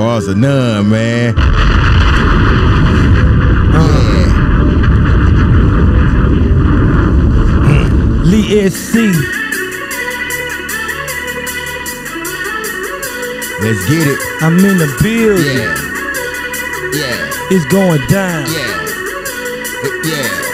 Bars are none, man. Lee SC. Let's get it. I'm in the building. Yeah. Yeah. It's going down. Yeah. Yeah.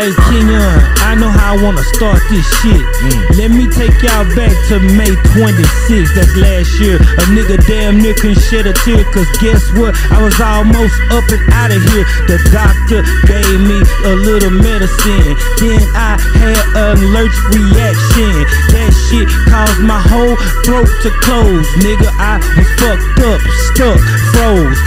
Hey Kenyon, I know how I wanna start this shit. Mm. Let me take y'all back to May 26th, that's last year. A nigga damn near couldn't shed a tear, cause guess what? I was almost up and out of here. The doctor gave me a little medicine. Then I had an allergic reaction. That shit caused my whole throat to close. Nigga, I was fucked up, stuck, froze.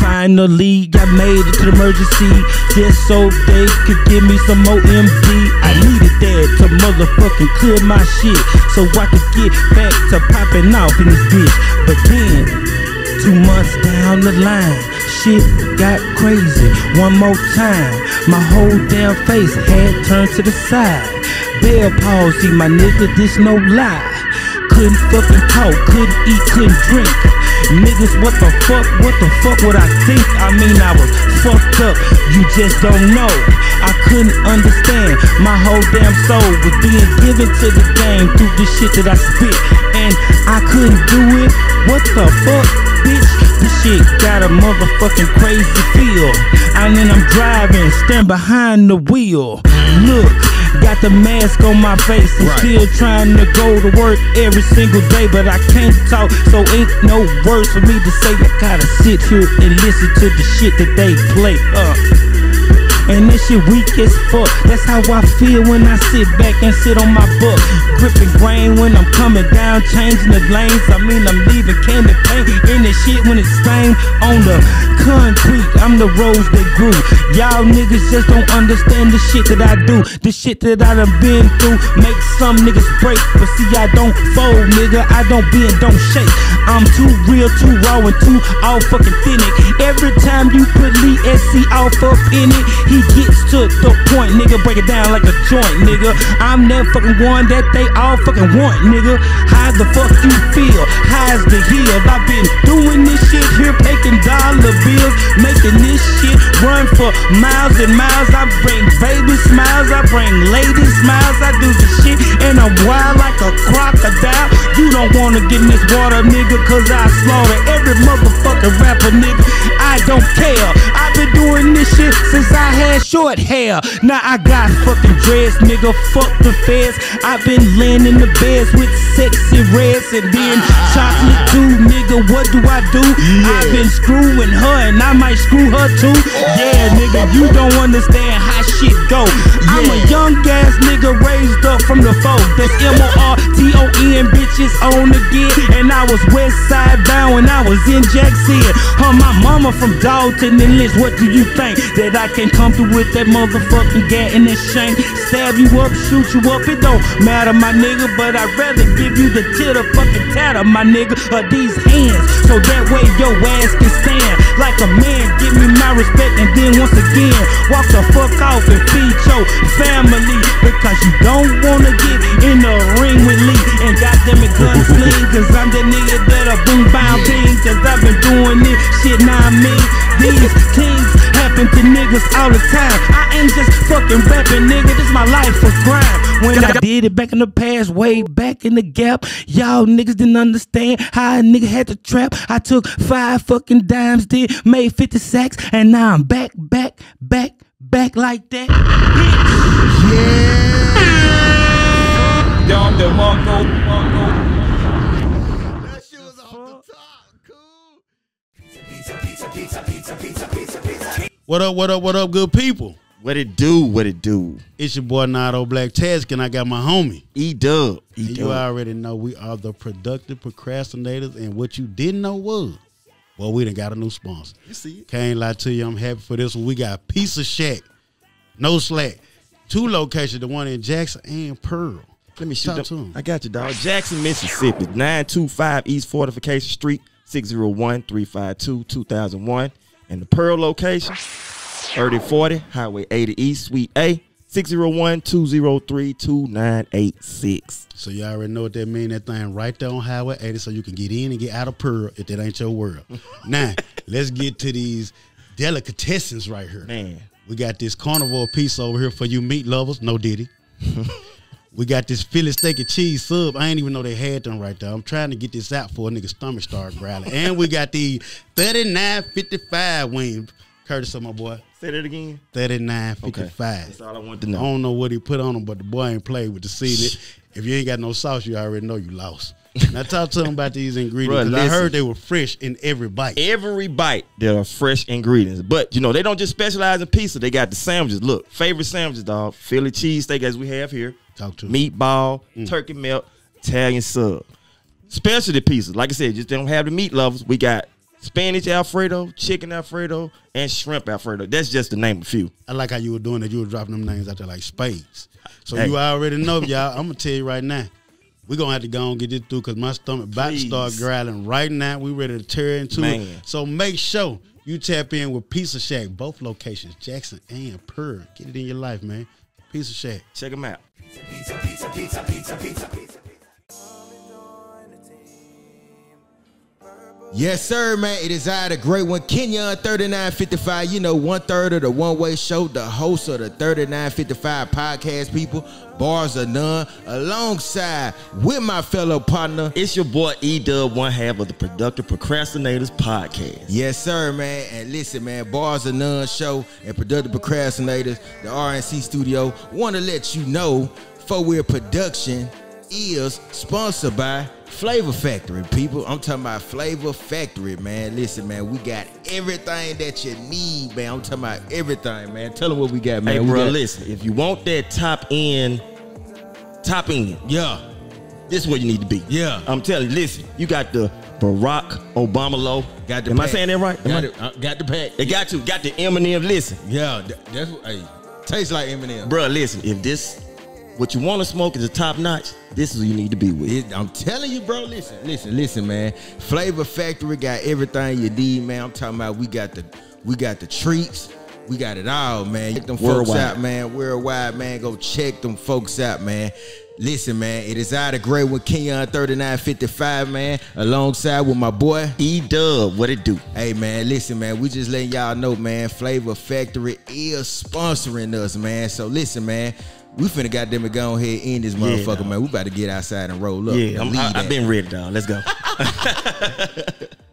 Finally, I made it to the emergency just so they could give me some more MD. I needed that to motherfucking clear my shit so I could get back to popping off in this bitch. But then, two months down the line, shit got crazy. One more time, my whole damn face had turned to the side. Bell palsy, my nigga, this no lie. Couldn't fucking talk, couldn't eat, couldn't drink. Niggas, what the fuck, what the fuck would I think? I mean, I was fucked up, you just don't know. I couldn't understand, my whole damn soul was being given to the game through the shit that I spit. And I couldn't do it, what the fuck, bitch? This shit got a motherfucking crazy feel. And then I'm driving, stand behind the wheel. Look, got the mask on my face and Right. still trying to go to work every single day, but I can't talk, so ain't no words for me to say. I gotta sit here and listen to the shit that they play. Uh. And this shit weak as fuck. That's how I feel when I sit back and sit on my book. Gripping grain when I'm coming down, changing the lanes. I mean, I'm leaving candy paint in the shit when it's stained on the concrete. I'm the rose that grew. Y'all niggas just don't understand the shit that I do. The shit that I done been through make some niggas break. But see, I don't fold, nigga. I don't bend, don't shake. I'm too real, too raw, and too all fucking thinnic. Every time you put Lee SC off up in it, he gets to the point, nigga. Break it down like a joint, nigga. I'm that fucking one that they all fucking want, nigga. How the fuck you feel? How's the heel? I've been doing this shit here, making dollar bills, making this shit run for miles and miles. I bring baby smiles, I bring lady smiles. I do the shit and I'm wild like a crocodile. You don't wanna get in this water, nigga, cause I slaughter every motherfucking rapper, nigga. I don't care. I've been doing this shit since I had short hair. Now I got fucking dreads, nigga. Fuck the feds. I've been laying in the beds with sexy reds and then chocolate too, nigga. What do I do? I've been screwing her and I might screw her too. Yeah, nigga, you don't understand how shit go. I'm a young ass nigga raised up from the folk. That's M O R T O N bitches on again. And I was west side bound when I was in Jackson. Huh, my mama from Dalton and Lynch. What do you think? That I can come through with that motherfucking gat and that? Stab you up, shoot you up. It don't matter, my nigga. But I'd rather give you the titter fucking tatter, my nigga, of these hands. So that way your ass can stand like a man. Give me my respect and then once again walk the fuck off and feed your family you don't wanna get in the ring with Lee and goddamn it gunsling cause I'm the nigga that a boom bow ping cause I've been doing this shit now I mean these things happen to niggas all the time. I ain't just fucking rapping nigga. This my life for crime. When I did it back in the past way back in the gap y'all niggas didn't understand how a nigga had to trap. I took five fucking dimes did made 50 sacks and now I'm back back back back like that Dom DeMarco. That shit was off the top. Cool. What up, what up, what up, good people? What it do? What it do? It's your boy Nato Black Task, and I got my homie. E Dub. And E you already know we are the productive procrastinators, and what you didn't know was, well, we done got a new sponsor. You see it? Can't lie to you, I'm happy for this one. We got Pizza Shack, no slack, two locations, the one in Jackson and Pearl. Let me shoot Talk them. to him. I got you, dog. Jackson, Mississippi, 925 East Fortification Street, 601-352-2001. And the Pearl location, 3040 Highway 80 East, Suite A, 601-203-2986. So you already know what that mean. That thing right there on Highway 80, so you can get in and get out of Pearl if that ain't your world. now, let's get to these delicatessens right here. Man. We got this carnivore piece over here for you meat lovers. No diddy. we got this Philly steak and cheese sub. I ain't even know they had them right there. I'm trying to get this out for a nigga stomach start growling. and we got the 3955 wing, courtesy of my boy. Say that again. 3955. That's all I want to know. I don't know what he put on them, but the boy ain't played with the seasoning. if you ain't got no sauce, you already know you lost. Now talk to them about these ingredients. Bruh, I heard they were fresh in every bite. Every bite, there are fresh ingredients. But you know, they don't just specialize in pizza. They got the sandwiches. Look, favorite sandwiches, dog. Philly cheesesteak as we have here. Talk to me. Meatball, mm. turkey melt, Italian sub. Specialty pieces. Like I said, just don't have the meat lovers. We got Spanish Alfredo, chicken Alfredo, and shrimp Alfredo. That's just to name a few. I like how you were doing that. You were dropping them names out there like spades. So Hey. you already know, y'all. I'm gonna tell you right now. We're gonna have to go and get this through because my stomach about to start growling right now. We ready to tear into Man. it. So make sure you tap in with Pizza Shack, both locations, Jackson and Pearl. Get it in your life, man. Pizza Shack. Check them out. Yes, sir, man. It is I, the great one, Kenyon 3955. You know, one third of the one way show, the host of the 3955 podcast, people. Bars are none. Alongside with my fellow partner. It's your boy E Dub, one half of the Productive Procrastinators podcast. Yes, sir, man. And listen, man, Bars are None show and Productive Procrastinators, the RNC studio, want to let you know Four Wheel Production is sponsored by Flavor Factory, people. I'm talking about Flavor Factory, man. Listen, man, we got everything that you need, man. I'm talking about everything, man. Tell them what we got, man. Hey, We bro, got- listen. If you want that top end, top end, Yeah, this is where you need to be. Yeah. I'm telling you, listen, you got the Barack Obama low. got the Am I saying that right? Am Got, I- it, uh, got the pack. They got you. Got the Eminem. Listen, Yeah, th- that's what, hey, tastes like Eminem. bro, listen. If this, what you want to smoke is a top notch, this is who you need to be with. It- I'm telling you, bro. Listen, listen, listen, man. Flavor Factory got everything you need, man. I'm talking about we got the we got the treats. We got it all, man. Check them folks Worldwide. out, man. Worldwide, man. Go check them folks out, man. Listen, man. It is out of great with Kenyon 3955, man. Alongside with my boy. E Dub, what it do? Hey man, listen man, we just letting y'all know, man. Flavor Factory is sponsoring us, man. So listen, man, we finna goddamn it go ahead and end this motherfucker, dog. man. We about to get outside and roll up. Yeah, I, that. I've been ready, dog. Let's go.